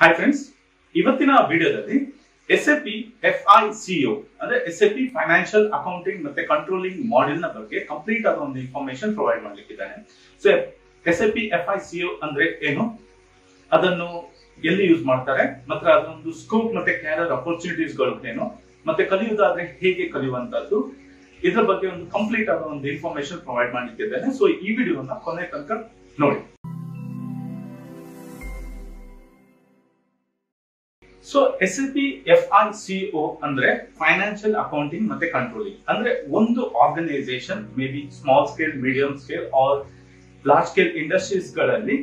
Hi friends ಇವತ್ತಿನ ವಿಡಿಯೋದಲ್ಲಿ S A P F I C O ಅಂದ್ರೆ S A P financial accounting ಮತ್ತೆ controlling ಮಾಡೆಲ್ನ ಬಗ್ಗೆ ಕಂಪ್ಲೀಟ್ ಆದ ಒಂದು information provide ಮಾಡ್ಲಿಕ್ಕಿದ್ದಾನೆ so S A P F I C O ಅಂದ್ರೆ ಏನು? ಅದನ್ನು ಎಲ್ಲಿ ಯೂಸ್ ಮಾಡ್ತಾರೆ? ಮತ್ತೆ ಅದೊಂದು ಸ್ಕೋಪ್ ಮತ್ತೆ ಕ್ಯಾರಿಯರ್ ಅಪರ್ಚುನಿಟೀಸ್ಗಳು ಏನು? ಮತ್ತೆ ಕಲಿಯುವುದಾದ್ರೆ ಹೇಗೆ ಕಲಿಯುವಂತದ್ದು ಇದ್ರ ಬಗ್ಗೆ ಒಂದು ಕಂಪ್ಲೀಟ್ ಆದ ಒಂದು ಇನ್ಫಾರ್ಮೇಶನ್ ಪ್ರೊವೈಡ್ ಮಾಡ್ಲಿಕ್ಕಿದ್ದೇನೆ ಸೊ ಈ ವಿಡಿಯೋನ ಕೊನೆ ತನಕ ನೋಡಿ. So S L P F I O ಅಂದ್ರೆ ಫೈನಾನ್ಷಿಯಲ್ ಅಕೌಂಟಿಂಗ್ ಮತ್ತೆ ಕಂಟ್ರೋಲಿಂಗ್ ಅಂದ್ರೆ ಒಂದು organisation maybe small scale medium scale or large scale ಇಂಡಸ್ಟ್ರೀಸ್ಗಳಲ್ಲಿ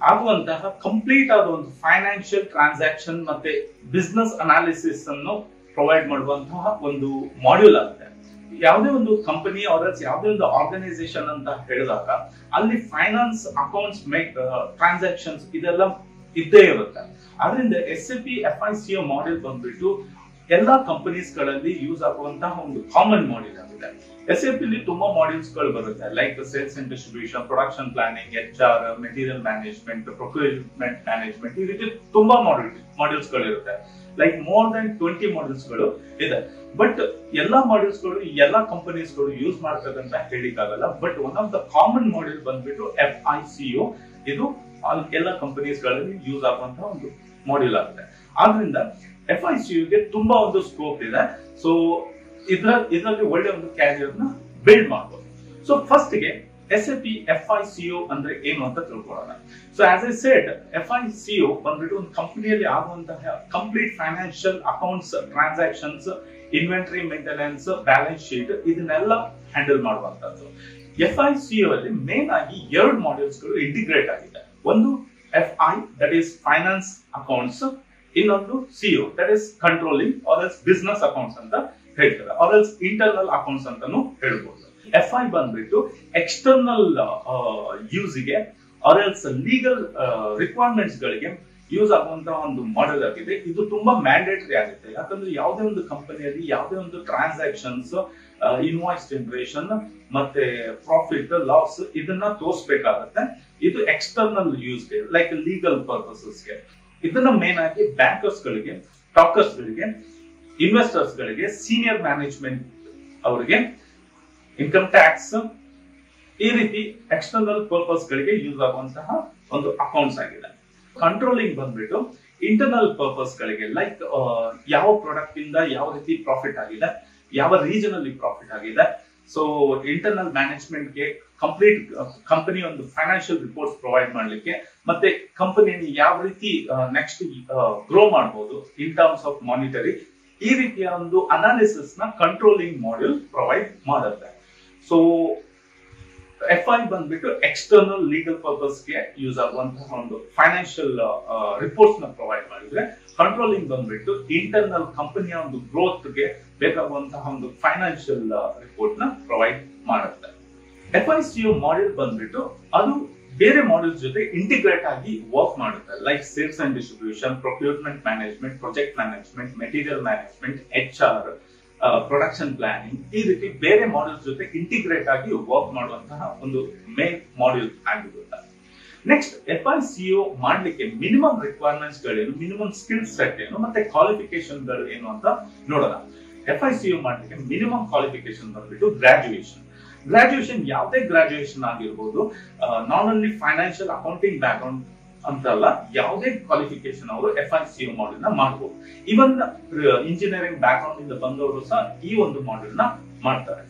ಆಗುವಂತಹ ಕಂಪ್ಲೀಟ್ ಆದ ಒಂದು ಫೈನಾನ್ಷಿಯಲ್ ಟ್ರಾನ್ಸಾಕ್ಷನ್ ಮತ್ತೆ ಬಿಸ್ನೆಸ್ ಅನಾಲಿಸಿಸ್ ಅನ್ನು ಪ್ರೊವೈಡ್ ಮಾಡುವಂತಹ ಒಂದು ಮಾಡ್ಯೂಲ್ ಆಗುತ್ತೆ. ಯಾವುದೇ ಒಂದು ಕಂಪನಿ ಅವರ ಯಾವುದೇ ಒಂದು ಆರ್ಗನೈಸೇಷನ್ ಅಂತ ಹೇಳಿದಾಗ, ಅಲ್ಲಿ ಫೈನಾನ್ಸ್ ಅಕೌಂಟ್ಸ್ ಮೇಕ್ ಟ್ರಾನ್ಸಾಕ್ಷನ್ಸ್ ಇದೆಲ್ಲ ಇದ್ದೇ ಇರುತ್ತೆ. ಆದ್ರಿಂದ S A P F I C model ಬಂದ್ಬಿಟ್ಟು ಎಲ್ಲಾ ಕಂಪನೀಸ್ಗಳಲ್ಲಿ ಯೂಸ್ ಆಗುವಂತಹ ಒಂದು ಕಾಮನ್ ಮಾಡೆಲ್ ಆಗಿದೆ. ಎಸ್ ಎ ಪಿ ತುಂಬಾ ಮಾಡೆಲ್ಸ್ಗಳು ಬರುತ್ತೆ. Like sales and distribution production planning H R material management procurement management ಈ ರೀತಿ ತುಂಬಾ ಮಾಡೆಲ್ ಮಾಡೆಲ್ಸ್ಗಳು ಇರುತ್ತೆ ಲೈಕ್ ಮೋರ್ ದನ್ ಟ್ವೆಂಟಿ ಮಾಡೆಲ್ಸ್ಗಳು ಇದೆ. ಬಟ್ ಎಲ್ಲಾ ಮಾಡೆಲ್ಸ್ಗಳು, ಎಲ್ಲಾ ಕಂಪನೀಸ್ಗಳು ಯೂಸ್ ಮಾಡ್ತದೆ ಅಂತ ಹೇಳಿಕ್ಕಾಗಲ್ಲ. But one of the common model ಬಂದ್ಬಿಟ್ಟು ಎಫ್ ಐ ಸಿಒ ಇದು ಎಲ್ಲ ಕಂಪನೀಸ್ಗಳಲ್ಲಿ ಯೂಸ್ ಆಗುವಂತಹ ಒಂದು ಮಾಡ್ಯೂಲ್ ಆಗುತ್ತೆ. ಆದ್ರಿಂದ ಎಫ್ ಐ ಸಿ ಯುಗೆ ತುಂಬಾ ಒಂದು ಸ್ಕೋಪ್ ಇದೆ. ಸೊ ಇದ್ರ ಇದರಲ್ಲಿ ಒಳ್ಳೆ ಒಂದು ಕ್ಯಾರಿಯರ್ನ ಬಿಲ್ಡ್ ಮಾಡಬಹುದು ಸೊ ಫಸ್ಟ್ಗೆ S A P F I C O ಅಂದ್ರೆ ಏನು ಅಂತ ತಿಳ್ಕೊಳ್ಳೋಣ. So as a said F I C O ಬಂದ್ಬಿಟ್ಟು ಒಂದು ಕಂಪನಿಯಲ್ಲಿ ಆಗುವಂತಹ complete financial accounts transactions inventory maintenance balance sheet ಇದನ್ನೆಲ್ಲ ಹ್ಯಾಂಡಲ್ ಮಾಡುವಂತದ್ದು ಎಫ್ ಐ ಸಿಒ ಅಲ್ಲಿ ಮೇನ್ ಆಗಿ ಎರಡು ಮಾಡ್ಯೂಲ್ಸ್ಗಳು ಇಂಟಿಗ್ರೇಟ್ ಆಗಿದೆ. ಒಂದು F I that is finance accounts ಇನ್ನೊಂದು C O that is controlling or else business accounts ಅಂತ ಹೇಳ್ತಾರೆ. ಆರ್ ಎಲ್ಸ್ ಇಂಟರ್ನಲ್ ಅಕೌಂಟ್ಸ್ ಅಂತಾನು ಹೇಳ್ಬೋದು. ಎಫ್ ಐ ಬಂದ್ಬಿಟ್ಟು ಎಕ್ಸ್ಟರ್ನಲ್ ಯೂಸ್ಗೆ ಆರ್ ಎಲ್ಸ್ ಲೀಗಲ್ ರಿಕ್ವೈರ್ಮೆಂಟ್ಸ್ ಗಳಿಗೆ ಯೂಸ್ ಆಗುವಂತಹ ಒಂದು ಮಾಡೆಲ್ ಆಗಿದೆ. ಇದು ತುಂಬಾ ಮ್ಯಾಂಡೇಟರಿ ಆಗುತ್ತೆ. ಯಾಕಂದ್ರೆ ಯಾವುದೇ ಒಂದು ಕಂಪನಿಯಲ್ಲಿ ಯಾವುದೇ ಒಂದು ಟ್ರಾನ್ಸಾಕ್ಷನ್ಸ್ ಇನ್ವಾಯ್ಸ್ ಜನರೇಷನ್ ಮತ್ತೆ ಪ್ರಾಫಿಟ್ ಲಾಸ್ ಇದನ್ನ ತೋರಿಸಬೇಕಾಗತ್ತೆ. ಇದು ಎಕ್ಸ್ಟರ್ನಲ್ ಯೂಸ್ಗೆ ಲೈಕ್ ಲೀಗಲ್ ಪರ್ಪಸಸ್ಗೆ ಇದನ್ನ ಮೇನ್ ಆಗಿ ಬ್ಯಾಂಕರ್ಸ್ ಗಳಿಗೆ ಟಾಕರ್ಸ್ ಗಳಿಗೆ ಇನ್ವೆಸ್ಟರ್ಸ್ ಗಳಿಗೆ ಸೀನಿಯರ್ ಮ್ಯಾನೇಜ್ಮೆಂಟ್ ಅವರಿಗೆ ಇನ್ಕಮ್ ಟ್ಯಾಕ್ಸ್ ಈ ರೀತಿ ಎಕ್ಸ್ಟರ್ನಲ್ ಪರ್ಪಸ್ ಗಳಿಗೆ ಯೂಸ್ ಆಗುವಂತಹ ಒಂದು ಅಕೌಂಟ್ಸ್ ಆಗಿದೆ. ಕಂಟ್ರೋಲಿಂಗ್ ಬಂದ್ಬಿಟ್ಟು ಇಂಟರ್ನಲ್ ಪರ್ಪಸ್ ಗಳಿಗೆ ಲೈಕ್ ಯಾವ ಪ್ರಾಡಕ್ಟ್ ಇಂದ ಯಾವ ರೀತಿ ಪ್ರಾಫಿಟ್ ಆಗಿದೆ, ಯಾವ ರೀಜನ್ ಅಲ್ಲಿ ಪ್ರಾಫಿಟ್ ಆಗಿದೆ ಸೊ ಇಂಟರ್ನಲ್ ಮ್ಯಾನೇಜ್ಮೆಂಟ್ಗೆ ಕಂಪ್ಲೀಟ್ ಕಂಪನಿ ಒಂದು ಫೈನಾನ್ಷಿಯಲ್ ರಿಪೋರ್ಟ್ಸ್ ಪ್ರೊವೈಡ್ ಮಾಡ್ಲಿಕ್ಕೆ, ಮತ್ತೆ ಕಂಪನಿಯನ್ನು ಯಾವ ರೀತಿ ನೆಕ್ಸ್ಟ್ ಗ್ರೋ ಮಾಡಬಹುದು ಇನ್ ಟರ್ಮ್ಸ್ ಆಫ್ ಮಾನಿಟರಿ ಈ ರೀತಿಯ ಒಂದು ಅನಾಲಿಸಿಸ್ನ ಕಂಟ್ರೋಲಿಂಗ್ ಮಾಡ್ಯೂಲ್ ಪ್ರೊವೈಡ್ ಮಾಡುತ್ತೆ. ಸೊ ಎಫ್ ಐ ಬಂದ್ಬಿಟ್ಟು ಎಕ್ಸ್ಟರ್ನಲ್ ಲೀಗಲ್ ಪರ್ಪಸ್ಗೆ ಯೂಸ್ ಆಗುವಂತಹ ಒಂದು ಫೈನಾನ್ಷಿಯಲ್ ರಿಪೋರ್ಟ್ಸ್ನ ಪ್ರೊವೈಡ್ ಮಾಡಿದ್ರೆ ಕಂಟ್ರೋಲಿಂಗ್ ಬಂದ್ಬಿಟ್ಟು ಇಂಟರ್ನಲ್ ಕಂಪನಿಯ ಒಂದು ಗ್ರೋತ್ಗೆ ಬೇಕಾಗುವಂತಹ ಒಂದು ಫೈನಾನ್ಷಿಯಲ್ ರಿಪೋರ್ಟ್ನ ಪ್ರೊವೈಡ್ ಮಾಡುತ್ತೆ. ಎಫ್ ಐ ಸಿ ಮಾಡೆಲ್ ಬಂದ್ಬಿಟ್ಟು ಅದು ಬೇರೆ ಮಾಡ್ಯೂಲ್ ಜೊತೆ ಇಂಟಿಗ್ರೇಟ್ ಆಗಿ ವರ್ಕ್ ಮಾಡುತ್ತೆ. Like sales and distribution procurement management project management material management H R production planning ಈ ರೀತಿ ಬೇರೆ ಮಾಡ್ಯೂಲ್ ಜೊತೆ ಇಂಟಿಗ್ರೇಟ್ ಆಗಿ ವರ್ಕ್ ಮಾಡುವಂತಹ ಒಂದು ಮೇನ್ ಮಾಡ್ಯೂಲ್ ಆಗಿರುತ್ತೆ. Next F I C U ಮಾಡ್ಲಿಕ್ಕೆ ಮಿನಿಮಮ್ ರಿಕ್ವೈರ್ಮೆಂಟ್ಸ್ ಗಳೇನು ಮಿನಿಮಮ್ ಸ್ಕಿಲ್ ಸೆಟ್ ಏನು ಮತ್ತೆ ಕ್ವಾಲಿಫಿಕೇಶನ್ಗಳು ಏನು ಅಂತ ನೋಡೋಣ. ಎಫ್ ಐ ಸಿ ಯು ಮಾಡಲಿಕ್ಕೆ ಮಿನಿಮಮ್ ಕ್ವಾಲಿಫಿಕೇಶನ್ ಬಂದ್ಬಿಟ್ಟು ಗ್ರಾಜುಯೇಷನ್ ಗ್ರಾಜುಯೇಷನ್ ಯಾವುದೇ ಗ್ರಾಜುಯೇಷನ್ ಆಗಿರ್ಬೋದು not only financial accounting background ಅಂತಲ್ಲ, ಯಾವುದೇ ಕ್ವಾಲಿಫಿಕೇಶನ್ ಅವರು ಎಫ್ ಐ ಸಿ ಮಾಡೆಲ್ನ ಮಾಡಬಹುದು ಇವನ್ ಇಂಜಿನಿಯರಿಂಗ್ ಬ್ಯಾಕ್ಗ್ರೌಂಡ್ ಇಂದ ಬಂದವರು ಸಹ ಈ ಒಂದು ಮಾಡ್ಯೂಲ್ನ ಮಾಡ್ತಾರೆ.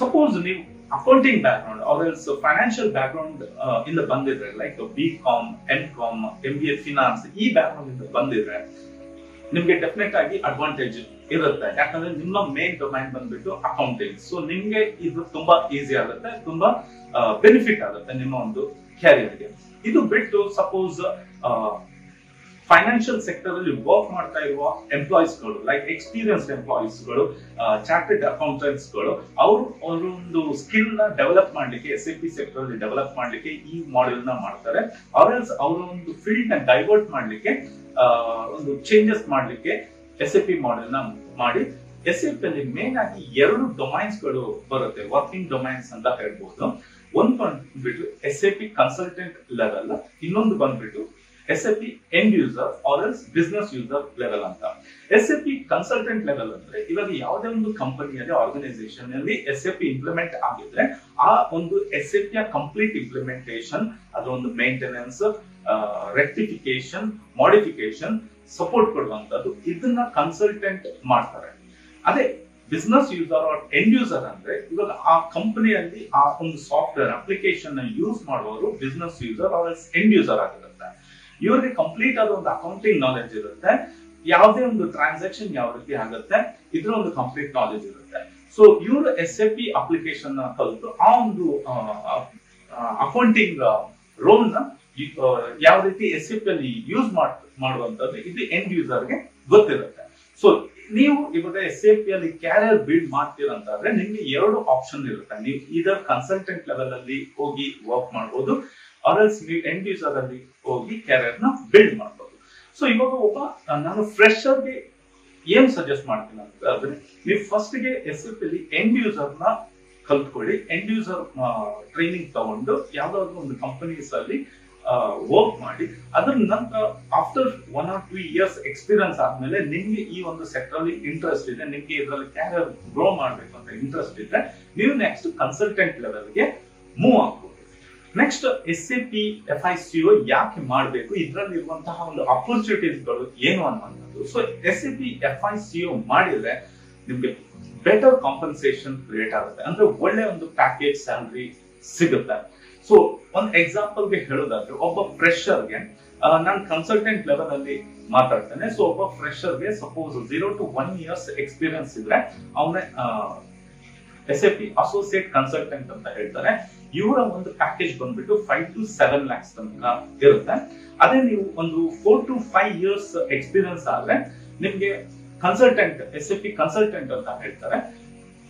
ಸಪೋಸ್ ನೀವು accounting background ground else financial background ಇಂದ ಬಂದಿದ್ರೆ like B com M com M B A finance ಈ ಬ್ಯಾಕ್ ಗ್ರೌಂಡ್ ಇಂದ ಬಂದಿದ್ರೆ, ನಿಮ್ಗೆ ಡೆಫಿನೆಟ್ ಆಗಿ ಅಡ್ವಾಂಟೇಜ್ ಇರುತ್ತೆ. ಯಾಕಂದ್ರೆ ನಿಮ್ಮ ಮೇನ್ ಡೊಮೈನ್ ಬಂದ್ಬಿಟ್ಟು ಅಕೌಂಟಿಂಗ್ ಸೊ ನಿಮ್ಗೆ ಇದು ತುಂಬಾ ಈಸಿ ಆಗುತ್ತೆ, ತುಂಬಾ ಬೆನಿಫಿಟ್ ಆಗುತ್ತೆ ನಿಮ್ಮ ಒಂದು ಕ್ಯಾರಿಯರ್ಗೆ ಇದು ಬಿಟ್ಟು ಸಪೋಸ್ ಫೈನಾನ್ಷಿಯಲ್ ಸೆಕ್ಟರ್ ಅಲ್ಲಿ ವರ್ಕ್ ಮಾಡ್ತಾ ಇರುವ ಎಂಪ್ಲಾಯೀಸ್ಗಳು ಲೈಕ್ ಎಕ್ಸ್ಪೀರಿಯನ್ಸ್ ಎಂಪ್ಲಾಯೀಸ್ಗಳು ಚಾರ್ಟೆಡ್ ಅಕೌಂಟೆಂಟ್ಸ್ಗಳು, ಅವರು ಒಂದು ಸ್ಕಿಲ್ನ ಡೆವಲಪ್ ಮಾಡ್ಲಿಕ್ಕೆ ಎಸ್ ಎ ಪಿ ಸೆಕ್ಟರ್ ಅಲ್ಲಿ ಡೆವಲಪ್ ಮಾಡ್ಲಿಕ್ಕೆ ಈ ಮಾಡೆಲ್ನ ಮಾಡ್ತಾರೆ. ಅವರೆಲ್ಸ್ ಅವರ ಒಂದು ಫೀಲ್ಡ್ನ ಡೈವರ್ಟ್ ಮಾಡ್ಲಿಕ್ಕೆ ಒಂದು ಚೇಂಜಸ್ ಮಾಡ್ಲಿಕ್ಕೆ ಎಸ್ ಎ ಪಿ ಮಾಡೆಲ್ನ ಮಾಡಿ ಎಸ್ ಎಫ್ ಅಲ್ಲಿ ಮೇನ್ ಆಗಿ ಎರಡು ಡೊಮೈನ್ಸ್ಗಳು ಬರುತ್ತೆ ವರ್ಕಿಂಗ್ ಡೊಮೈನ್ಸ್ ಅಂತ ಹೇಳ್ಬಹುದು ಒಂದು ಬಂದ್ಬಿಟ್ಟು S A P consultant level ಇನ್ನೊಂದು ಬಂದ್ಬಿಟ್ಟು S A P end user or else business user level ಅಂತ. S A P consultant level ಅಂದ್ರೆ ಇವಾಗ ಯಾವುದೇ ಒಂದು ಕಂಪನಿಯಲ್ಲಿ ಆರ್ಗನೈಸೇಷನ್ ಅಲ್ಲಿ ಎಸ್ ಎ ಪಿ ಇಂಪ್ಲಿಮೆಂಟ್ ಆಗಿದ್ರೆ ಆ ಒಂದು ಎಸ್ ಎ ಪಿಯ ಕಂಪ್ಲೀಟ್ ಇಂಪ್ಲಿಮೆಂಟೇಷನ್ ಅದರ ಒಂದು ಮೇಂಟೆನೆನ್ಸ್ ರೆಕ್ಟಿಫಿಕೇಶನ್ ಮಾಡಿಫಿಕೇಶನ್ ಸಪೋರ್ಟ್ ಕೊಡುವಂತದ್ದು ಇದನ್ನ ಕನ್ಸಲ್ಟೆಂಟ್ ಮಾಡ್ತಾರೆ ಅದೇ business user or end user ಅಂದ್ರೆ ಇವಾಗ ಆ ಕಂಪನಿಯಲ್ಲಿ ಆ ಒಂದು ಸಾಫ್ಟ್ವೇರ್ ಅಪ್ಲಿಕೇಶನ್ ಯೂಸ್ ಮಾಡುವವರು business user or end user ಆಗಿರುತ್ತೆ ಇವರಿಗೆ ಕಂಪ್ಲೀಟ್ ಆದ ಒಂದು ಅಕೌಂಟಿಂಗ್ ನಾಲೆಜ್ ಇರುತ್ತೆ ಯಾವುದೇ ಒಂದು ಟ್ರಾನ್ಸಾಕ್ಷನ್ ಯಾವ ರೀತಿ ಆಗುತ್ತೆ ಇದ್ರ ಒಂದು ಕಂಪ್ಲೀಟ್ ನಾಲೆಜ್ ಇರುತ್ತೆ ಸೊ ಇವರು ಎಸ್ ಎ ಪಿ ಅಪ್ಲಿಕೇಶನ್ ಕಲಿತು ಆ ಒಂದು ಅಕೌಂಟಿಂಗ್ ರೋಲ್ನ ಯಾವ ರೀತಿ ಎಸ್ ಎ ಪಿ ಅಲ್ಲಿ ಯೂಸ್ ಮಾಡುವಂತದ್ದು ಇದು ಎಂಡ್ ಯೂಸರ್ಗೆ ಗೊತ್ತಿರುತ್ತೆ. ಸೊ ನೀವು ಇವಾಗ ಎಸ್ ಎಫ್ ಅಲ್ಲಿ ಕ್ಯಾರಿಯರ್ ಬಿಲ್ಡ್ ಮಾಡ್ತೀರಂತಾದ್ರೆ ನಿಮ್ಗೆ ಎರಡು ಆಪ್ಷನ್ ಇರುತ್ತೆ. ನೀವು ಇದರ್ ಕನ್ಸಲ್ಟೆಂಟ್ ಲೆವೆಲ್ ಅಲ್ಲಿ ಹೋಗಿ ವರ್ಕ್ ಮಾಡ್ಬೋದು ಆರ್ಎಲ್ಸ್ ನೀವು ಎಂಡ್ ಯೂಸರ್ ಅಲ್ಲಿ ಹೋಗಿ ಕ್ಯಾರಿಯರ್ನ ಬಿಲ್ಡ್ ಮಾಡ್ಬೋದು. ಸೊ ಇವಾಗ ಒಬ್ಬ, ನಾನು ಫ್ರೆಶರ್ಗೆ ಏನ್ ಸಜೆಸ್ಟ್ ಮಾಡ್ತೀನಿ ಅಂತ ಅಂದ್ರೆ, ನೀವು ಫಸ್ಟ್ಗೆ ಎಸ್ ಎಫ್ ಅಲ್ಲಿ ಎಂಡ್ ಯೂಸರ್ನ ಕಲ್ತ್ಕೊಳ್ಳಿ. ಎಂಡ್ ಯೂಸರ್ ಟ್ರೈನಿಂಗ್ ತಗೊಂಡು ಯಾವ್ದಾದ್ರು ಒಂದು ಕಂಪನೀಸ್ ಅಲ್ಲಿ ವರ್ಕ್ ಮಾಡಿ, ಅದ್ರ ನಂತರ after one or two years experience ಆದ್ಮೇಲೆ ನಿಮ್ಗೆ ಈ ಒಂದು ಸೆಕ್ಟರ್ ಅಲ್ಲಿ ಇಂಟ್ರೆಸ್ಟ್ ಇದೆ, ನಿಮ್ಗೆ ಇದರಲ್ಲಿ ಕ್ಯಾರಿಯರ್ ಗ್ರೋ ಮಾಡ್ಬೇಕು ಅಂತ ಇಂಟ್ರೆಸ್ಟ್ ಇದ್ರೆ ನೀವು ನೆಕ್ಸ್ಟ್ ಕನ್ಸಲ್ಟೆಂಟ್ ಲೆವೆಲ್ಗೆ ಮೂವ್ ಆಗ್ಬೋದು. Next S A P F I C ಯಾಕೆ ಮಾಡಬೇಕು? ಇದರಲ್ಲಿ ಇರುವಂತಹ ಒಂದು ಅಪರ್ಚುನಿಟೀಸ್ಗಳು ಏನು ಅನ್ನುವಂಥದ್ದು. So S A P F I C ಮಾಡಿದ್ರೆ ನಿಮ್ಗೆ ಬೆಟರ್ ಕಾಂಪನ್ಸೇಷನ್ ಕ್ರಿಯೇಟ್ ಆಗುತ್ತೆ. ಅಂದ್ರೆ ಒಳ್ಳೆ ಒಂದು ಪ್ಯಾಕೇಜ್ ಸ್ಯಾಲರಿ ಸಿಗುತ್ತೆ. ಸೊ ಒಂದು ಎಕ್ಸಾಂಪಲ್ಗೆ ಹೇಳೋದಾದ್ರೆ, ಒಬ್ಬ ಫ್ರೆಶರ್ಗೆ ನಾನು ಕನ್ಸಲ್ಟೆಂಟ್ ಲೆವೆಲ್ ಅಲ್ಲಿ ಮಾತಾಡ್ತೇನೆ. ಸೊ ಒಬ್ಬ ಫ್ರೆಶರ್ಗೆ suppose zero to one years experience ಇದ್ರೆ, ಅವನ S A P associate consultant ಅಂತ ಹೇಳ್ತಾರೆ. ಇವರ ಒಂದು ಪ್ಯಾಕೇಜ್ ಬಂದ್ಬಿಟ್ಟು ಫೈವ್ ಟು ಸೆವೆನ್ ಲ್ಯಾಕ್ಸ್ ತನಕ ಇರುತ್ತೆ. ಅದೇ ನೀವು ಒಂದು four to five years experience ಆದ್ರೆ, ನಿಮ್ಗೆ consultant S A P consultant ಅಂತ ಹೇಳ್ತಾರೆ.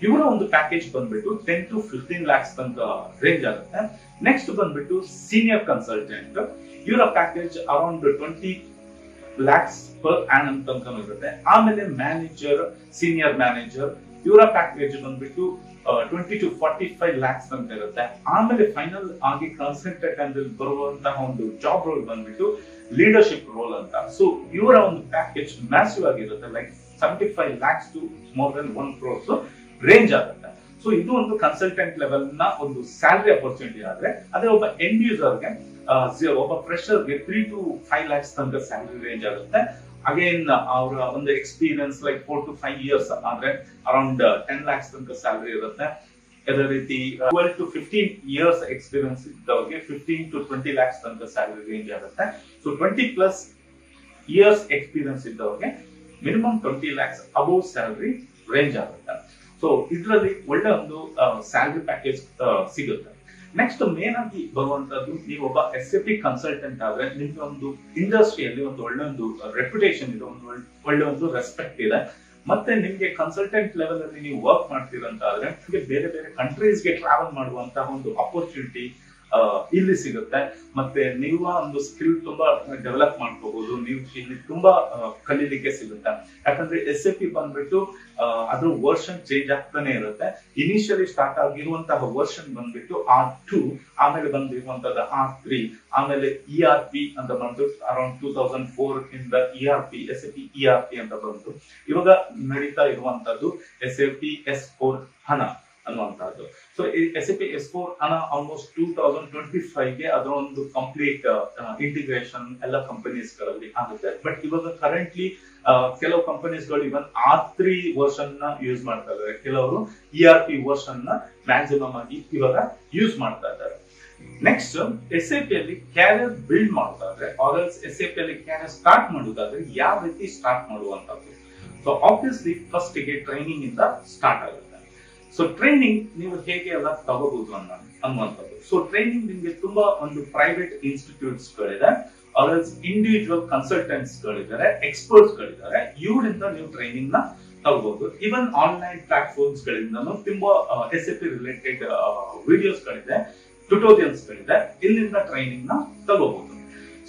ಇವರ ಒಂದು ಪ್ಯಾಕೇಜ್ ಬಂದ್ಬಿಟ್ಟು ಟೆನ್ ಟು ಫಿಫ್ಟೀನ್ ಲ್ಯಾಕ್ಸ್ ತನಕ ರೇಂಜ್ ಆಗುತ್ತೆ. ನೆಕ್ಸ್ಟ್ ಬಂದ್ಬಿಟ್ಟು ಸೀನಿಯರ್ ಕನ್ಸಲ್ಟೆಂಟ್ ಇವರ package around twenty lakhs per annum ತನಕ ಇರುತ್ತೆ. ಆಮೇಲೆ ಮ್ಯಾನೇಜರ್ ಸೀನಿಯರ್ ಮ್ಯಾನೇಜರ್ ಇವರ ಪ್ಯಾಕೇಜ್ ಬಂದ್ಬಿಟ್ಟು twenty to forty five lakhs ಅಂತ ಇರುತ್ತೆ. ಆಮೇಲೆ ಫೈನಲ್ ಆಗಿ ಕನ್ಸಲ್ಟೆಂಟ್ ಅಂದ್ರೆ ಬರುವಂತಹ ಒಂದು ಜಾಬ್ ರೋಲ್ ಬಂದ್ಬಿಟ್ಟು ಲೀಡರ್ಶಿಪ್ ರೋಲ್ ಅಂತ. ಸೊ ಇವರ ಒಂದು ಪ್ಯಾಕೇಜ್ ಮ್ಯಾಸಿವ್ ಆಗಿರುತ್ತೆ like seventy five lakhs to more than one crores range ಆಗುತ್ತೆ. ಸೊ ಇದು ಒಂದು ಕನ್ಸಲ್ಟೆಂಟ್ ಲೆವೆಲ್ನ ಒಂದು ಸ್ಯಾಲರಿ ಅಪರ್ಚುನಿಟಿ ಆದ್ರೆ, ಅದೇ ಒಬ್ಬ ಎಂಡ್ ಯೂಸರ್ಗೆ ಒಬ್ಬ ಫ್ರೆಶರ್ಗೆ ತ್ರೀ ಟು ಫೈವ್ ಲ್ಯಾಕ್ಸ್ ತನಕ ಸ್ಯಾಲರಿ ರೇಂಜ್ ಆಗುತ್ತೆ. ಅಗೇನ್ ಅವರ ಒಂದು experience like four to five years ಆದ್ರೆ ಅರೌಂಡ್ ಟೆನ್ ಲ್ಯಾಕ್ಸ್ ತನಕ ಸ್ಯಾಲರಿ ಇರುತ್ತೆ. ಅದೇ ರೀತಿ twelve to fifteen years experience ಇದ್ದವ್ರಿಗೆ ಫಿಫ್ಟೀನ್ ಟು ಟ್ವೆಂಟಿ ಲ್ಯಾಕ್ಸ್ ತನಕ ಸ್ಯಾಲರಿ ರೇಂಜ್ ಆಗುತ್ತೆ. So twenty plus years experience ಇದ್ದವ್ರಿಗೆ minimum twenty lakhs above salary range ಆಗುತ್ತೆ. ಸೊ ಇದರಲ್ಲಿ ಒಳ್ಳೆ ಒಂದು ಸ್ಯಾಲ್ರಿ ಪ್ಯಾಕೇಜ್ ಸಿಗುತ್ತೆ ನೆಕ್ಸ್ಟ್ ಮೇನ್ ಆಗಿ ಬರುವಂತದ್ದು ನೀವು ಒಬ್ಬ ಎಸ್ ಎ ಪಿ ಕನ್ಸಲ್ಟೆಂಟ್ ಆದ್ರೆ ನಿಮ್ಗೆ ಒಂದು ಇಂಡಸ್ಟ್ರಿಯಲ್ಲಿ ಒಂದು ಒಳ್ಳೆ ಒಂದು ರೆಪ್ಯುಟೇಷನ್ ಇದೆ, ಒಂದು ಒಳ್ಳೆ ಒಂದು ರೆಸ್ಪೆಕ್ಟ್ ಇದೆ. ಮತ್ತೆ ನಿಮ್ಗೆ ಕನ್ಸಲ್ಟೆಂಟ್ ಲೆವೆಲ್ ಅಲ್ಲಿ ನೀವು ವರ್ಕ್ ಮಾಡ್ತೀರಂತ ಆದ್ರೆ ನಿಮ್ಗೆ ಬೇರೆ ಬೇರೆ ಕಂಟ್ರೀಸ್ಗೆ ಟ್ರಾವೆಲ್ ಮಾಡುವಂತಹ ಒಂದು ಅಪರ್ಚುನಿಟಿ ಇಲ್ಲಿ ಸಿಗುತ್ತೆ. ಮತ್ತೆ ನೀವು ಒಂದು ಸ್ಕಿಲ್ ತುಂಬಾ ಡೆವಲಪ್ ಮಾಡ್ಕೋಬಹುದು ನೀವು ಇಲ್ಲಿ ತುಂಬಾ ಕಲೀಲಿಕ್ಕೆ ಸಿಗುತ್ತೆ. ಯಾಕಂದ್ರೆ ಎಸ್ ಎ ಬಂದ್ಬಿಟ್ಟು ಅದ್ರ ವರ್ಷನ್ ಚೇಂಜ್ ಆಗ್ತಾನೆ ಇರುತ್ತೆ. ಇನಿಷಿಯಲಿ ಸ್ಟಾರ್ಟ್ ಆಗಿರುವಂತಹ ವರ್ಷನ್ ಬಂದ್ಬಿಟ್ಟು ಆರ್ ಟೂ ಆಮೇಲೆ ಬಂದಿರುವಂತದ್ದು ಆರ್ ತ್ರೀ ಆಮೇಲೆ ಇ ಆರ್ ಪಿ ಅಂತ ಬಂದು ಅರೌಂಡ್ ಟೂ ತೌಸಂಡ್ ಫೋರ್ ಇಂದ E R P S A E R P ಅಂತ ಬಂತು ಇವಾಗ ನಡೀತಾ ಇರುವಂತದ್ದು S A P S four HANA ಅನ್ನುವಂತಹದ್ದು. So S A P S four HANA almost two thousand twenty ಫೈವ್ಗೆ ಅದರ ಒಂದು ಕಂಪ್ಲೀಟ್ ಇಂಟಿಗ್ರೇಷನ್ ಎಲ್ಲ ಕಂಪನೀಸ್ಗಳಲ್ಲಿ ಆಗುತ್ತೆ. ಬಟ್ ಇವಾಗ ಕರೆಂಟ್ಲಿ ಕೆಲವು ಕಂಪನೀಸ್ಗಳು ಇವನ್ ಆರ್ ತ್ರೀ ವರ್ಷನ್ನ ಯೂಸ್ ಮಾಡ್ತಾ ಇದ್ದಾರೆ ಕೆಲವರು ಇ ಆರ್ ಪಿ ವರ್ಷನ್ನ ಮ್ಯಾಕ್ಸಿಮಮ್ ಆಗಿ ಇವಾಗ ಯೂಸ್ ಮಾಡ್ತಾ ಇದ್ದಾರೆ. ನೆಕ್ಸ್ಟ್ ಎಸ್ ಅಲ್ಲಿ ಕ್ಯಾರಿಯರ್ ಬಿಲ್ಡ್ ಮಾಡೋದಾದ್ರೆ or else S A P ಅಲ್ಲಿ ಕ್ಯಾರಿಯರ್ ಸ್ಟಾರ್ಟ್ ಮಾಡೋದಾದ್ರೆ ಯಾವ ರೀತಿ ಸ್ಟಾರ್ಟ್ ಮಾಡುವಂತದ್ದು ಸೊ ಆಬ್ವಿಯಸ್ಲಿ ಫಸ್ಟ್ಗೆ ಟ್ರೈನಿಂಗ್ ಇಂದ ಸ್ಟಾರ್ಟ್ ಆಗುತ್ತೆ. ಸೊ ಟ್ರೈನಿಂಗ್ ನೀವು ಹೇಗೆ ಎಲ್ಲ ತಗೋಬಹುದು ಅನ್ನ ಅನ್ನುವಂಥದ್ದು. ಸೊ ಟ್ರೈನಿಂಗ್ ನಿಮ್ಗೆ ತುಂಬಾ ಒಂದು ಪ್ರೈವೇಟ್ ಇನ್ಸ್ಟಿಟ್ಯೂಟ್ಸ್ ಗಳಿದೆ. ಇಂಡಿವಿಜುವಲ್ ಕನ್ಸಲ್ಟೆಂಟ್ಸ್ ಗಳಿದ್ದಾರೆ ಎಕ್ಸ್ಪರ್ಟ್ಸ್ ಗಳಿದ್ದಾರೆ. ಇವರಿಂದ ನೀವು ಟ್ರೈನಿಂಗ್ನ ತಗೋಬಹುದು. ಇವನ್ ಆನ್ಲೈನ್ ಪ್ಲಾಟ್ಫಾರ್ಮ್ಸ್ ಗಳಿಂದ ತುಂಬಾ S A P related videos ಗಳಿದೆ ಟ್ಯುಟೋರಿಯಲ್ಸ್ ಗಳಿದೆ. ಇಲ್ಲಿಂದ ಟ್ರೈನಿಂಗ್ನ ತಗೋಬಹುದು.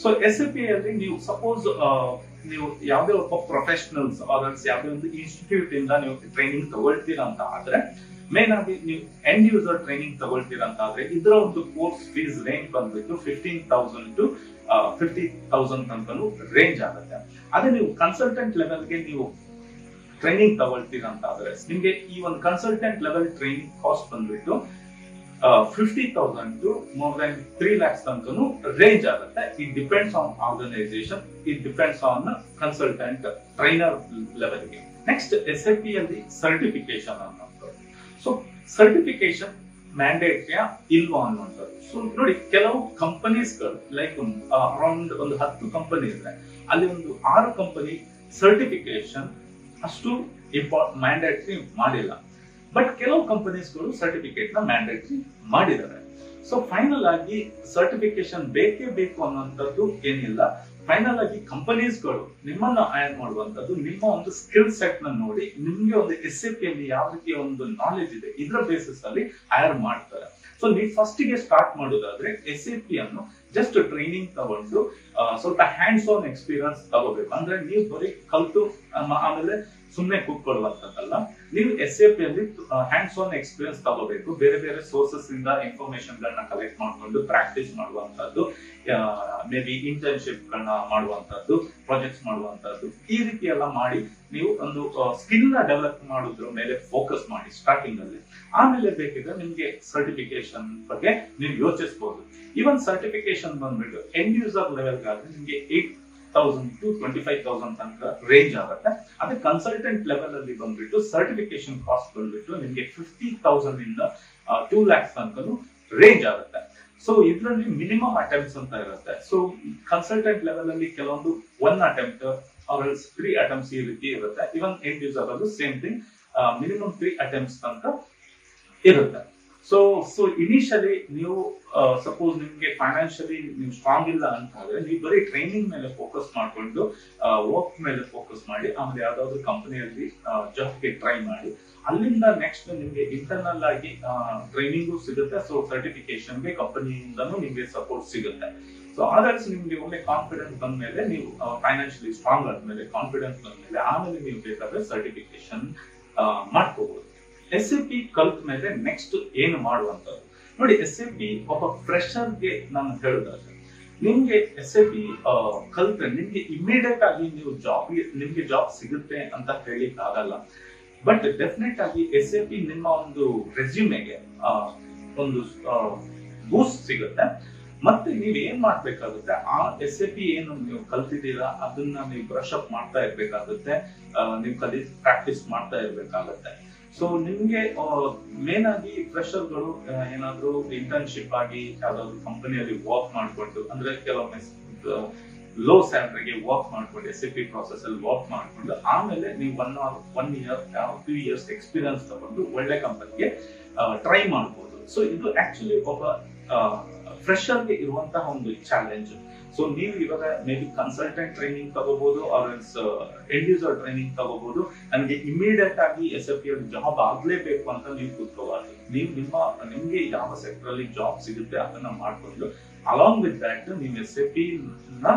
ಸೊ ಎಸ್ ಎ ಪಿ ಅಲ್ಲಿ ನೀವು ಸಪೋಸ್ ನೀವು ಯಾವುದೇ ಒಬ್ಬ ಪ್ರೊಫೆಷನಲ್ಸ್ ಅದರ್ಸ್ ಯಾವುದೇ ಒಂದು ಇನ್ಸ್ಟಿಟ್ಯೂಟ್ ಇಂದ ನೀವು ಟ್ರೈನಿಂಗ್ ತಗೊಳ್ತೀರಾ ಅಂತ ಆದ್ರೆ ಮೇನ್ ಆಗಿ ನೀವು ಎಂಡ್ ಯೂಸರ್ ಟ್ರೈನಿಂಗ್ ತಗೊಳ್ತೀರಾ ಆದ್ರೆ ಇದರ ಒಂದು ಕೋರ್ಸ್ ಫೀಸ್ ರೇಂಜ್ ಬಂದ್ಬಿಟ್ಟು fifteen thousand to fifty thousand ತನಕನೂ ರೇಂಜ್ ಆಗುತ್ತೆ. ಅದೇ ನೀವು ಕನ್ಸಲ್ಟೆಂಟ್ ಲೆವೆಲ್ಗೆ ನೀವು ಟ್ರೈನಿಂಗ್ ತಗೊಳ್ತೀರ ನಿಮ್ಗೆ ಈ ಒಂದು ಕನ್ಸಲ್ಟೆಂಟ್ ಲೆವೆಲ್ ಟ್ರೈನಿಂಗ್ ಕಾಸ್ಟ್ ಬಂದ್ಬಿಟ್ಟು fifty thousand to more than three lakhs ತನಕನು range ಆಗುತ್ತೆ. It depends on organisation it depends on consultant trainer ಲೆವೆಲ್ಗೆ ನೆಕ್ಸ್ಟ್ ಎಸ್ ಎಫ್ ಪಿ ಅಲ್ಲಿ ಸರ್ಟಿಫಿಕೇಶನ್ ಅನ್ನೋದು ಸೊ ಸರ್ಟಿಫಿಕೇಶನ್ ಮ್ಯಾಂಡೇಟ್ರಿಯ ಇಲ್ವಾ ಅನ್ನುವಂಥದ್ದು. ಸೊ ನೋಡಿ, ಕೆಲವು ಕಂಪನೀಸ್ಗಳು ಲೈಕ್ ಅರೌಂಡ್ ಒಂದು ಹತ್ತು ಕಂಪನಿ ಇದ್ರೆ, ಅಲ್ಲಿ ಒಂದು ಆರು ಕಂಪನಿ ಸರ್ಟಿಫಿಕೇಶನ್ ಅಷ್ಟು ಇಂಪಾರ್ಟ್ ಮ್ಯಾಂಡೇಟ್ರಿ ಮಾಡಿಲ್ಲ. ಬಟ್ ಕೆಲವು ಕಂಪನೀಸ್ಗಳು ಸರ್ಟಿಫಿಕೇಟ್ನ ಮ್ಯಾಂಡೇಟ್ರಿ ಮಾಡಿದ್ದಾರೆ. ಸೊ ಫೈನಲ್ ಆಗಿ ಸರ್ಟಿಫಿಕೇಶನ್ ಬೇಕೇ ಬೇಕು ಅನ್ನುವಂಥದ್ದು ಏನಿಲ್ಲ. ಫೈನಲ್ ಆಗಿ ಕಂಪನೀಸ್ಗಳು ನಿಮ್ಮನ್ನ ಹೈರ್ ಮಾಡುವಂತದ್ದು ನಿಮ್ಮ ಒಂದು ಸ್ಕಿಲ್ ಸೆಟ್ನ ನೋಡಿ, ನಿಮ್ಗೆ ಒಂದು ಎಸ್ ಎ ಅಲ್ಲಿ ಯಾವ ರೀತಿಯ ಒಂದು ನಾಲೆಜ್ ಇದೆ, ಇದರ ಬೇಸಿಸ್ ಅಲ್ಲಿ ಹೈರ್ ಮಾಡ್ತಾರೆ. ಸೊ ನೀವು ಫಸ್ಟ್ಗೆ ಸ್ಟಾರ್ಟ್ ಮಾಡೋದಾದ್ರೆ ಎಸ್ ಎ ಪಿ ಅನ್ನು ಜಸ್ಟ್ ಟ್ರೈನಿಂಗ್ ತಗೊಂಡು ಸ್ವಲ್ಪ ಹ್ಯಾಂಡ್ಸ್ ಆನ್ ಎಕ್ಸ್ಪೀರಿಯನ್ಸ್ ತಗೋಬೇಕು. ಅಂದ್ರೆ ನೀವು ಬರೀ ಕಲ್ತು, ಆಮ- ಆಮೇಲೆ ಸುಮ್ಮನೆ ಕೂತ್ಕೊಳ್ಳುವಂತದ್ದಲ್ಲ ನೀವು ಎಸ್ ಎ ಪಿ ಅಲ್ಲಿ ಹ್ಯಾಂಡ್ಸ್ ಆನ್ ಎಕ್ಸ್ಪೀರಿಯನ್ಸ್ ತಗೋಬೇಕು. ಬೇರೆ ಬೇರೆ ಸೋರ್ಸಸ್ ಇಂದ ಇನ್ಫಾರ್ಮೇಶನ್ ಗಳನ್ನ ಕಲೆಕ್ಟ್ ಮಾಡ್ಕೊಂಡು ಪ್ರಾಕ್ಟೀಸ್ ಮಾಡುವಂತದ್ದು ಮೇ ಬಿ ಇಂಟರ್ನ್ಶಿಪ್ ಗಳನ್ನ ಮಾಡುವಂತದ್ದು ಪ್ರಾಜೆಕ್ಟ್ಸ್ ಮಾಡುವಂತದ್ದು ಈ ರೀತಿ ಎಲ್ಲ ಮಾಡಿ ನೀವು ಒಂದು ಸ್ಕಿಲ್ನ ಡೆವಲಪ್ ಮಾಡೋದ್ರ ಮೇಲೆ ಫೋಕಸ್ ಮಾಡಿ ಸ್ಟಾರ್ಟಿಂಗ್ ಅಲ್ಲಿ. ಆಮೇಲೆ ಬೇಕಿದ್ರೆ ನಿಮ್ಗೆ ಸರ್ಟಿಫಿಕೇಶನ್ ಬಗ್ಗೆ ನೀವು ಯೋಚಿಸಬಹುದು ಇವನ್ ಸರ್ಟಿಫಿಕೇಶನ್ ಬಂದ್ಬಿಟ್ಟು ಎಂಡ್ ಯೂಸರ್ ಲೆವೆಲ್ ಆದ್ರೆ ನಿಮ್ಗೆ eight thousand to twenty five thousand ತನಕ ರೇಂಜ್ ಆಗುತ್ತೆ. ಅದೇ ಕನ್ಸಲ್ಟೆಂಟ್ ಲೆವೆಲ್ ಅಲ್ಲಿ ಬಂದ್ಬಿಟ್ಟು ಸರ್ಟಿಫಿಕೇಶನ್ ಕಾಸ್ಟ್ ಬಂದ್ಬಿಟ್ಟು ನಿಮಗೆ ಫಿಫ್ಟಿ ತೌಸಂಡ್ ಇಂದ ಟೂ ಲ್ಯಾಕ್ಸ್ ತನಕನು ರೇಂಜ್ ಆಗುತ್ತೆ. ಸೊ ಇದರಲ್ಲಿ ಮಿನಿಮಮ್ ಅಟೆಂಪ್ಟ್ಸ್ ಅಂತ ಇರುತ್ತೆ. ಸೊ ಕನ್ಸಲ್ಟೆಂಟ್ ಲೆವೆಲ್ ಅಲ್ಲಿ ಕೆಲವೊಂದು ಒನ್ ಅಟೆಂಪ್ಟ್ ಅವ್ರ ತ್ರೀ ಅಟೆಂಪ್ಟ್ಸ್ ಈ ರೀತಿ ಇರುತ್ತೆ. ಇವನ್ ಅದು same thing minimum three attempts ತನಕ ಇರುತ್ತೆ. ಸೊ ಸೊ ಇನಿಷಿಯಲಿ ನೀವು ಸಪೋಸ್ ನಿಮ್ಗೆ ಫೈನಾನ್ಷಿಯಲಿ ನೀವು ಸ್ಟ್ರಾಂಗ್ ಇಲ್ಲ ಅಂತ ಆದ್ರೆ ನೀವು ಬರೀ ಟ್ರೈನಿಂಗ್ ಮೇಲೆ ಫೋಕಸ್ ಮಾಡ್ಕೊಂಡು ವರ್ಕ್ ಮೇಲೆ ಫೋಕಸ್ ಮಾಡಿ, ಆಮೇಲೆ ಯಾವ್ದಾದ್ರು ಕಂಪನಿಯಲ್ಲಿ ಜಾಬ್ಗೆ ಟ್ರೈ ಮಾಡಿ, ಅಲ್ಲಿಂದ ನೆಕ್ಸ್ಟ್ ನಿಮ್ಗೆ ಇಂಟರ್ನಲ್ ಆಗಿ ಟ್ರೈನಿಂಗು ಸಿಗುತ್ತೆ. ಸೊ ಸರ್ಟಿಫಿಕೇಶನ್ಗೆ ಕಂಪನಿಯಿಂದನೂ ನಿಮ್ಗೆ ಸಪೋರ್ಟ್ ಸಿಗುತ್ತೆ. ಸೊ ಆದರ್ಸ್ ನಿಮ್ಗೆ ಒಳ್ಳೆ ಕಾನ್ಫಿಡೆನ್ಸ್ ಬಂದ ಮೇಲೆ ನೀವು ಫೈನಾನ್ಷಿಯಲಿ ಸ್ಟ್ರಾಂಗ್ ಆದ್ಮೇಲೆ ಕಾನ್ಫಿಡೆನ್ಸ್ ಬಂದ ಮೇಲೆ ಆಮೇಲೆ ನೀವು ಬೇಕಾದ್ರೆ ಸರ್ಟಿಫಿಕೇಶನ್ ಮಾಡ್ಕೋಬಹುದು ಎಸ್ ಎ ಪಿ ಕಲ್ತ ಮೇಲೆ ನೆಕ್ಸ್ಟ್ ಏನು ಮಾಡುವಂಥದ್ದು? ನೋಡಿ ಎಸ್ ಎ ಪಿ ಒಬ್ಬ ಫ್ರೆಶರ್ಗೆ ನಾನು ಹೇಳುದಾದ್ರೆ, ನಿಮ್ಗೆ ಎಸ್ ಎ ಪಿ ಕಲ್ತ್ರೆ ನಿಮ್ಗೆ ಇಮಿಡಿಯೇಟ್ ಆಗಿ ನೀವು ಜಾಬ್ ನಿಮ್ಗೆ ಜಾಬ್ ಸಿಗುತ್ತೆ ಅಂತ ಹೇಳಿಕ್ ಆಗಲ್ಲ ಬಟ್ ಡೆಫಿನೆಟ್ ಆಗಿ ಎಸ್ ಎ ಪಿ ನಿಮ್ಮ ಒಂದು ರೆಸ್ಯೂಮೆಗೆ ಒಂದು ಬೂಸ್ಟ್ ಸಿಗುತ್ತೆ. ಮತ್ತೆ ನೀವ್ ಏನ್ ಮಾಡ್ಬೇಕಾಗುತ್ತೆ? ಆ ಎಸ್ ಎ ಪಿ ಏನು ನೀವು ಕಲ್ತಿದ್ದೀರಾ? ಅದನ್ನ ನೀವು ಬ್ರಷ್ ಅಪ್ ಮಾಡ್ತಾ ಇರ್ಬೇಕಾಗುತ್ತೆ. ನೀವು ಕಲಿ ಪ್ರಾಕ್ಟೀಸ್ ಮಾಡ್ತಾ ಇರ್ಬೇಕಾಗುತ್ತೆ. ಸೊ ನಿಮ್ಗೆ ಮೇನ್ ಆಗಿ ಫ್ರೆಶರ್ಗಳು ಏನಾದ್ರು ಇಂಟರ್ನ್ಶಿಪ್ ಆಗಿ ಯಾವ್ದಾದ್ರು ಕಂಪನಿಯಲ್ಲಿ ವರ್ಕ್ ಮಾಡ್ಕೊಂಡು, ಅಂದ್ರೆ ಕೆಲವೊಮ್ಮೆ ಲೋ ಸ್ಯಾಲರಿಗೆ ವರ್ಕ್ ಮಾಡ್ಕೊಂಡು ಎಸ್ ಪಿ ಪ್ರಾಸೆಸ್ ಅಲ್ಲಿ ವರ್ಕ್ ಮಾಡ್ಕೊಂಡು, ಆಮೇಲೆ ನೀವು one or one year two years experience ತಗೊಂಡು ಒಳ್ಳೆ ಕಂಪನಿಗೆ ಟ್ರೈ ಮಾಡ್ಬೋದು. ಸೊ ಇದು ಆಕ್ಚುಲಿ ಒಬ್ಬ ಫ್ರೆಶರ್ಗೆ ಇರುವಂತಹ ಒಂದು ಚಾಲೆಂಜ್ ಸೊ ನೀವು ಇವಾಗ ಮೇ ಬಿ ಕನ್ಸಲ್ಟೆಂಟ್ ಟ್ರೈನಿಂಗ್ ತಗೋಬಹುದು ಎಂಡ್ ಯೂಸರ್ ಟ್ರೈನಿಂಗ್ ತಗೋಬಹುದು ನನಗೆ ಇಮಿಡಿಯೇಟ್ ಆಗಿ ಎಸ್ ಎಫ್ ಪಿ ಜಾಬ್ ಆಗ್ಲೇಬೇಕು ಅಂತ ನೀವು ಕೂತ್ಕೋಬಾರ್ದು. ನೀವು ನಿಮ್ಮ, ನಿಮ್ಗೆ ಯಾವ ಸೆಕ್ಟರ್ ಅಲ್ಲಿ ಜಾಬ್ ಸಿಗುತ್ತೆ ಅದನ್ನ ಮಾಡ್ಕೊಂಡು ಅಲಾಂಗ್ ವಿತ್ ದಟ್ ನೀವು ಎಸ್ ಎ ನ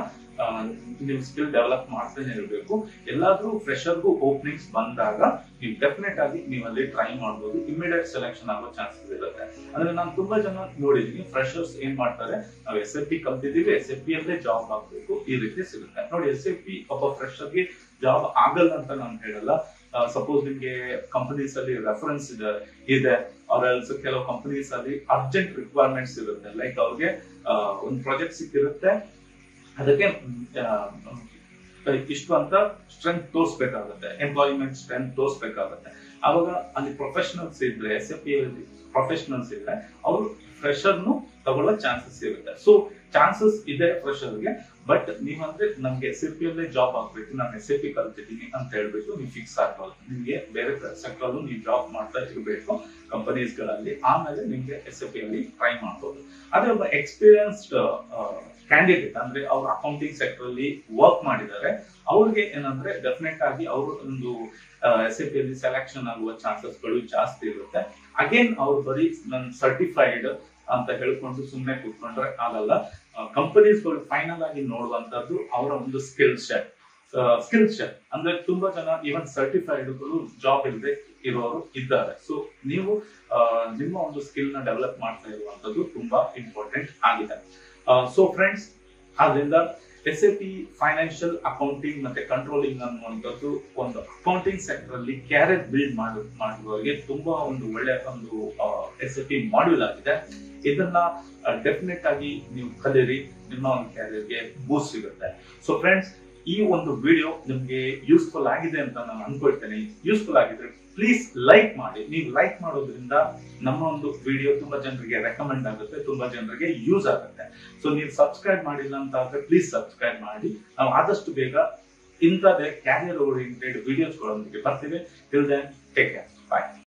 ಸ್ಕಿಲ್ ಡೆವಲಪ್ ಮಾಡ್ತಾನೆ ಇರಬೇಕು. ಎಲ್ಲಾದ್ರೂ ಫ್ರೆಶರ್ಗೂ ಓಪನಿಂಗ್ಸ್ ಬಂದಾಗ, ನೀವು ಡೆಫಿನೆಟ್ ಆಗಿ ನೀವಲ್ಲಿ ಟ್ರೈ ಮಾಡ್ಬೋದು. ಇಮಿಡಿಯೇಟ್ ಸೆಲೆಕ್ಷನ್ ಆಗೋ ಚಾನ್ಸಸ್ ಇರುತ್ತೆ. ಅಂದ್ರೆ ನಾನು ತುಂಬಾ ಜನ ನೋಡಿದೀನಿ ಫ್ರೆಶರ್ಸ್ ಏನ್ ಮಾಡ್ತಾರೆ, ನಾವು ಎಸ್ ಎಫ್ ಪಿ ಕಲ್ತಿದೀವಿ ಎಸ್ ಎಫ್ ಪಿ ಅಲ್ಲೇ ಜಾಬ್ ಆಗ್ಬೇಕು, ಈ ರೀತಿ ಸಿಗುತ್ತೆ. ನೋಡಿ ಎಸ್ ಎಫ್ ಪಿ ಒಬ್ಬ ಫ್ರೆಶರ್ಗೆ ಜಾಬ್ ಆಗಲ್ಲ ಅಂತ ನಾನು ಹೇಳಲ್ಲ. ಸಪೋಸ್ ನಿಮ್ಗೆ ಕಂಪನೀಸ್ ಅಲ್ಲಿ ರೆಫರೆನ್ಸ್ ಇದೆ ಇದೆ ಅವ್ರ ಕೆಲವು ಕಂಪನೀಸ್ ಅಲ್ಲಿ ಅರ್ಜೆಂಟ್ ರಿಕ್ವೈರ್ಮೆಂಟ್ಸ್ ಇರುತ್ತೆ. ಲೈಕ್ ಅವ್ರಿಗೆ ಒಂದು ಪ್ರಾಜೆಕ್ಟ್ ಸಿಕ್ಕಿರುತ್ತೆ. ಅದಕ್ಕೆ ಇಷ್ಟು ಅಂತ ಸ್ಟ್ರೆಂತ್ ತೋರಿಸ್ಬೇಕಾಗುತ್ತೆ. ಎಂಪ್ಲಾಯ್ಮೆಂಟ್ ಸ್ಟ್ರೆಂತ್ ತೋರಿಸ್ಬೇಕಾಗುತ್ತೆ. ಅವಾಗ ಅಲ್ಲಿ ಪ್ರೊಫೆಷನಲ್ಸ್ ಇದ್ರೆ ಎಸ್ ಎಫ್ ಪಿ ಪ್ರೊಫೆಷನಲ್ಸ್ ಇದ್ರೆ ಅವರು ಫ್ರೆಷರ್ನು ತಗೊಳ್ಳೋ ಚಾನ್ಸಸ್ ಇರುತ್ತೆ. ಸೊ ಚಾನ್ಸಸ್ ಇದೆ ಫ್ರೆಷರ್ಗೆ ಬಟ್ ನೀವಂದ್ರೆ ನಮ್ಗೆ ಎಸ್ ಎ ಪಿ ಅಲ್ಲೇ ಜಾಬ್ ಆಗ್ಬೇಕು, ನಾನು ಎಸ್ ಎ ಕಲ್ತಿದ್ದೀನಿ ಅಂತ ಹೇಳ್ಬಿಟ್ಟು ನೀವು ಫಿಕ್ಸ್ ಆಗಬಾರ್ದು. ನಿಮ್ಗೆ ಬೇರೆ ಸೆಕ್ಟರ್ ನೀವು ಜಾಬ್ ಮಾಡ್ತಾ ಇರಬೇಕು ಕಂಪನೀಸ್ಗಳಲ್ಲಿ ಆಮೇಲೆ ನಿಮ್ಗೆ ಎಸ್ ಎ ಪಿ ಅಲ್ಲಿ ಟ್ರೈ ಮಾಡ್ಬೋದು. ಆದ್ರೆ ಒಬ್ಬ ಎಕ್ಸ್ಪೀರಿಯನ್ಸ್ಡ್ ಕ್ಯಾಂಡಿಡೇಟ್ ಅಂದ್ರೆ ಅವ್ರು ಅಕೌಂಟಿಂಗ್ ಸೆಕ್ಟರ್ ಅಲ್ಲಿ ವರ್ಕ್ ಮಾಡಿದ್ದಾರೆ, ಅವ್ರಿಗೆ ಏನಂದ್ರೆ ಡೆಫಿನೆಟ್ ಆಗಿ ಅವರು ಒಂದು ಎಸ್ ಎ ಪಿ ಅಲ್ಲಿ ಸೆಲೆಕ್ಷನ್ ಆಗುವ ಚಾನ್ಸಸ್ಗಳು ಜಾಸ್ತಿ ಇರುತ್ತೆ. ಅಗೇನ್ ಅವ್ರು ಬರೀ ನನ್ ಸರ್ಟಿಫೈಡ್ ಅಂತ ಹೇಳ್ಕೊಂಡು ಸುಮ್ಮನೆ ಕೂತ್ಕೊಂಡ್ರೆ ಆಗಲ್ಲ. ಕಂಪನೀಸ್ಗಳು ಫೈನಲ್ ಆಗಿ ನೋಡುವಂತದ್ದು ಅವರ ಒಂದು ಸ್ಕಿಲ್ ಸೆಟ್ ಸ್ಕಿಲ್ ಶೆಟ್ ಅಂದ್ರೆ ತುಂಬಾ ಜನ ಈವನ್ ಸರ್ಟಿಫೈಡ್ಗಳು ಜಾಬ್ ಇಲ್ಲದೆ ಇರೋರು ಇದ್ದಾರೆ. ಸೊ ನೀವು ನಿಮ್ಮ ಒಂದು ಸ್ಕಿಲ್ನ ಡೆವಲಪ್ ಮಾಡ್ತಾ ಇರುವಂತದ್ದು ತುಂಬಾ ಇಂಪಾರ್ಟೆಂಟ್ ಆಗಿದೆ. ಸೊ ಫ್ರೆಂಡ್ಸ್ ಆದ್ರಿಂದ ಎಸ್ ಫೈನಾನ್ಷಿಯಲ್ ಅಕೌಂಟಿಂಗ್ ಮತ್ತೆ ಕಂಟ್ರೋಲಿಂಗ್ ಅನ್ನುವಂಥದ್ದು ಒಂದು ಅಕೌಂಟಿಂಗ್ ಸೆಕ್ಟರ್ ಅಲ್ಲಿ ಕ್ಯಾರಿಯರ್ ಬಿಲ್ಡ್ ಮಾಡ್, ಮಾಡುವವರಿಗೆ ತುಂಬಾ ಒಂದು ಒಳ್ಳೆ ಒಂದು ಎಸ್ ಎ ಪಿ ಮಾಡ್ಯೂಲ್ ಆಗಿದೆ. ಇದನ್ನ ಡೆಫಿನೆಟ್ ಆಗಿ ನೀವು ಕಲೀರಿ, ನಿಮ್ಮ ಒಂದು ಕ್ಯಾರಿಯರ್ಗೆ ಬೂಸ್ಟ್ ಸಿಗುತ್ತೆ. ಸೊ ಫ್ರೆಂಡ್ಸ್ ಈ ಒಂದು ವಿಡಿಯೋ ನಿಮ್ಗೆ ಯೂಸ್ಫುಲ್ ಆಗಿದೆ ಅಂತ ನಾನು ಅನ್ಕೊಳ್ತೇನೆ. ಯೂಸ್ಫುಲ್ ಆಗಿದ್ರೆ ಪ್ಲೀಸ್ ಲೈಕ್ ಮಾಡಿ. ನೀವು ಲೈಕ್ ಮಾಡೋದ್ರಿಂದ ನಮ್ಮ ಒಂದು ವಿಡಿಯೋ ತುಂಬಾ ಜನರಿಗೆ ರೆಕಮೆಂಡ್ ಆಗುತ್ತೆ, ತುಂಬಾ ಜನರಿಗೆ ಯೂಸ್ ಆಗುತ್ತೆ. ಸೊ ನೀವು ಸಬ್ಸ್ಕ್ರೈಬ್ ಮಾಡಿಲ್ಲ ಅಂತ ಆದ್ರೆ ಪ್ಲೀಸ್ ಸಬ್ಸ್ಕ್ರೈಬ್ ಮಾಡಿ. ನಾವು ಆದಷ್ಟು ಬೇಗ ಇಂಥದೇ ಕ್ಯಾರಿಯರ್ ಓರಿಯೆಂಟೆಡ್ ವಿಡಿಯೋಸ್ಗಳೊಂದಿಗೆ ಬರ್ತೀವಿ. Till then take care bye